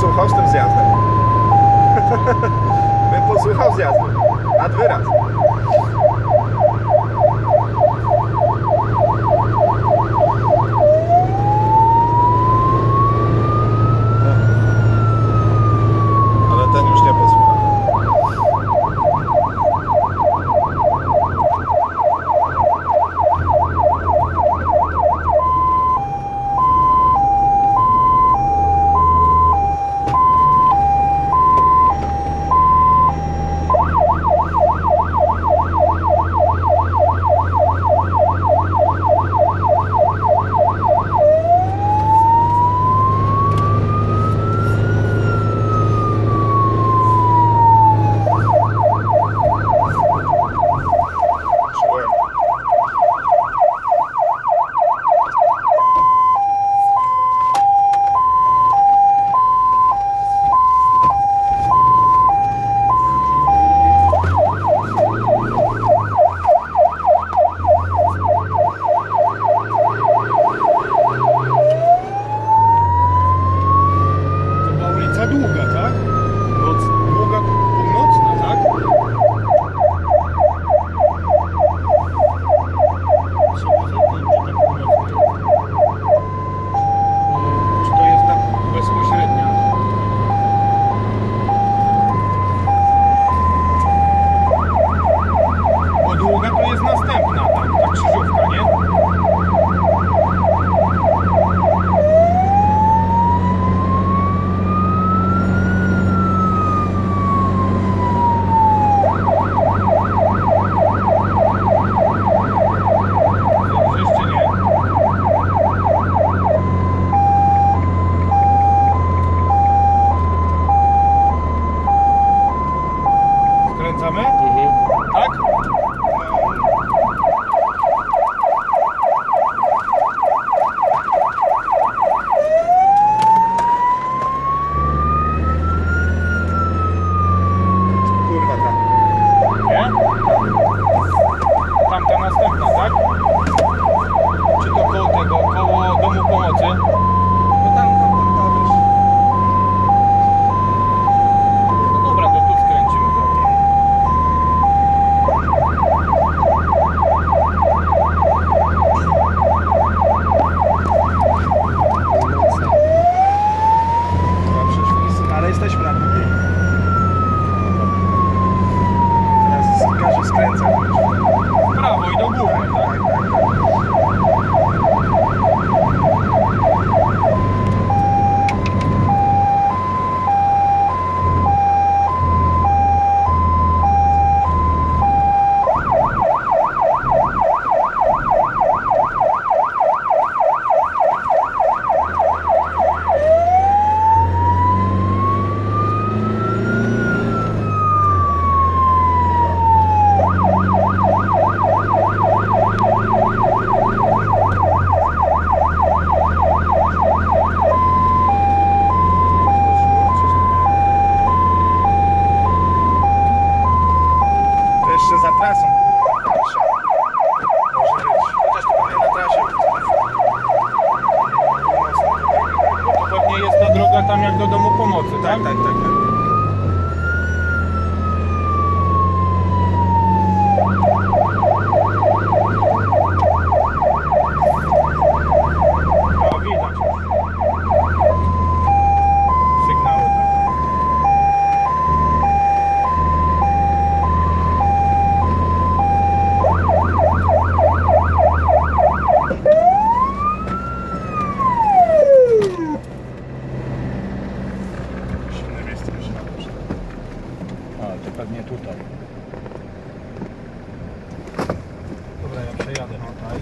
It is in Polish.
posłuchał z tym zjazdem. Bym posłuchał zjazdem. Nad wyraz.